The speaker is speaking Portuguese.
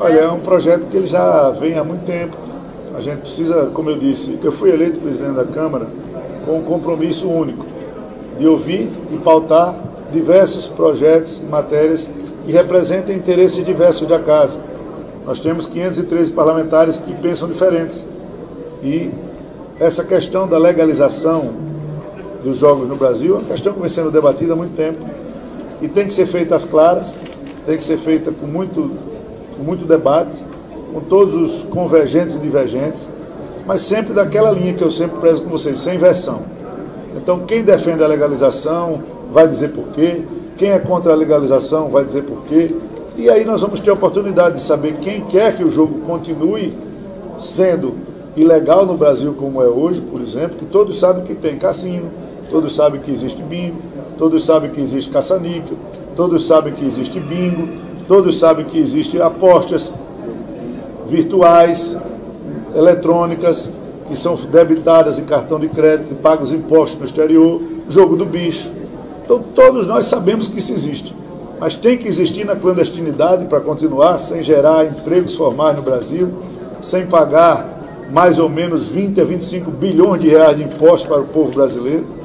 Olha, é um projeto que ele já vem há muito tempo. A gente precisa, como eu disse, eu fui eleito presidente da Câmara com um compromisso único de ouvir e pautar diversos projetos, matérias que representem interesses diversos da casa. Nós temos 513 parlamentares que pensam diferentes. E essa questão da legalização dos jogos no Brasil é uma questão que vem sendo debatida há muito tempo. E tem que ser feita às claras, tem que ser feita com muito, com muito debate, com todos os convergentes e divergentes, mas sempre daquela linha que eu sempre prezo com vocês, sem versão. Então, quem defende a legalização vai dizer por quê, quem é contra a legalização vai dizer por quê, e aí nós vamos ter a oportunidade de saber quem quer que o jogo continue sendo ilegal no Brasil como é hoje, por exemplo, que todos sabem que tem cassino, todos sabem que existe bingo, todos sabem que existe caça-níquel, todos sabem que existe bingo, todos sabem que existe apostas virtuais, eletrônicas, que são debitadas em cartão de crédito pagam impostos no exterior, jogo do bicho. Então todos nós sabemos que isso existe. Mas tem que existir na clandestinidade para continuar sem gerar empregos formais no Brasil, sem pagar mais ou menos 20 a 25 bilhões de reais de impostos para o povo brasileiro